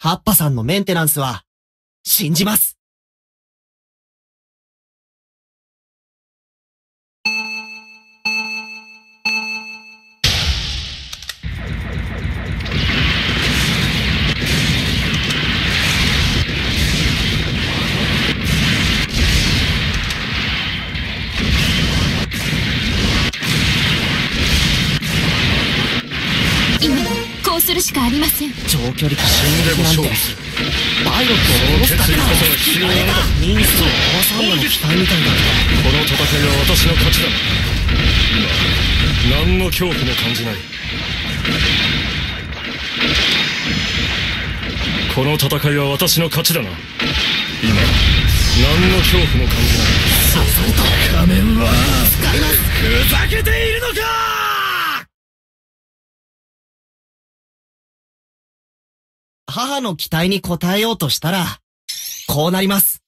ハッパさんのメンテナンスは、信じます。するしかありません。長距離死んでも勝負するパイロットを殺すだけだ必要なのだ人数を壊さんの期待みたいだ。この戦いは私の勝ちだ。今何の恐怖も感じないこの戦いは私の勝ちだな。今何の恐怖も感じない。ささと。仮面は使います。ふざけているのか母の期待に応えようとしたら、こうなります。